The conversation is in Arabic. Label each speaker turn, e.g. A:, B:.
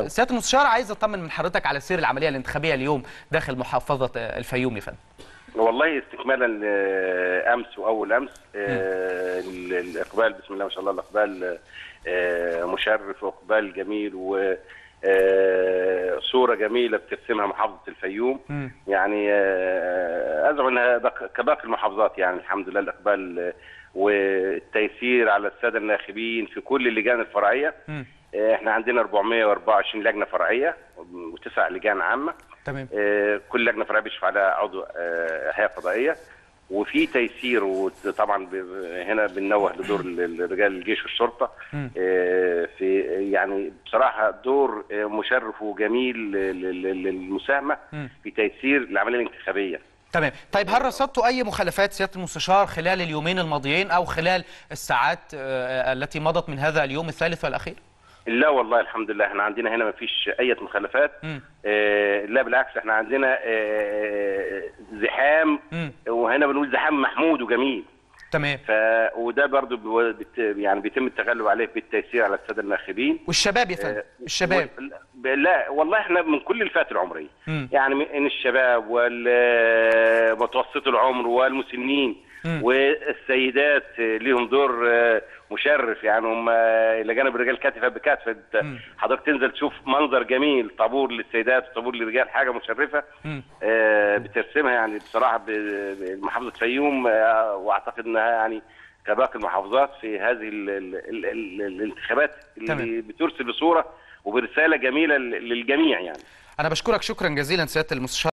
A: سياده المستشار عايز اطمن من حضرتك على سير العملية الانتخابيه اليوم داخل محافظه الفيوم يا فندم
B: والله استكمالا لامس وأول أمس آه، الاقبال بسم الله ما شاء الله الاقبال آه، مشرف وإقبال جميل و آه، صورة جميلة بترسمها محافظة الفيوم
A: مم.
B: يعني آه، ازعم إنها بق- كباقي المحافظات يعني الحمد لله الإقبال آه، والتيسير على السادة الناخبين في كل اللجان الفرعية
A: مم.
B: آه، إحنا عندنا 424 لجنة فرعية وتسع لجان عامة.
A: تمام.
B: آه، كل لجنة فرعية بيشرف عليها عضو آه، هيئة قضائيه وفي تيسير وطبعا هنا بننوه لدور ال- ال- رجال الجيش والشرطة. في يعني بصراحة دور مشرف وجميل لل- لل-
A: للمساهمة.
B: في تيسير العملية الانتخابية.
A: تمام. طيب هل رصدتوا أي مخالفات سيادة المستشار خلال اليومين الماضيين أو خلال الساعات آه، التي مضت من هذا اليوم الثالث والأخير؟
B: لا والله الحمد لله إحنا عندنا هنا ما فيش أي مخالفات. آه، لا بالعكس إحنا عندنا آه، زحام
A: مم.
B: وهنا بنقول زحام محمود وجميل
A: تمام
B: ف وده برضو بت... يعني بيتم التغلب عليه بالتيسير على السادة الناخبين
A: والشباب يا فندم
B: آه،
A: الشباب
B: و- لا والله إحنا من كل الفئات العمرية
A: مم.
B: يعني من الشباب والمتوسط العمر والمسنين. والسيدات ليهم دور آه، مشرف يعني هم إلى جانب الرجال كتفه بكتفه
A: مم.
B: حضرتك تنزل تشوف منظر جميل طابور للسيدات وطابور للرجال حاجة
A: مشرفة.
B: آه، بترسمها يعني بصراحة بمحافظه فيوم آه، وأعتقد إنها يعني كباقي المحافظات في هذه ال ال ال ال الانتخابات اللي
A: تمام.
B: بترسل بصورة وبرسالة جميلة للجميع يعني
A: أنا بشكرك شكرا جزيلا سيادة المستشار